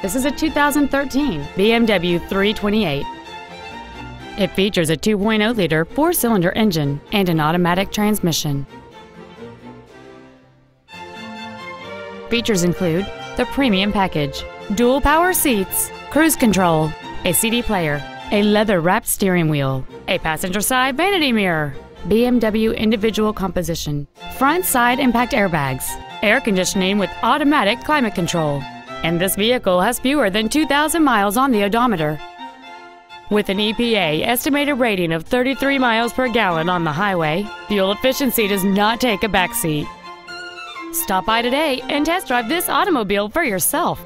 This is a 2013 BMW 328. It features a 2.0-liter four-cylinder engine and an automatic transmission. Features include the premium package, dual power seats, cruise control, a CD player, a leather-wrapped steering wheel, a passenger side vanity mirror, BMW individual composition, front side impact airbags, air conditioning with automatic climate control, and this vehicle has fewer than 2,000 miles on the odometer. With an EPA estimated rating of 33 miles per gallon on the highway, fuel efficiency does not take a backseat. Stop by today and test drive this automobile for yourself.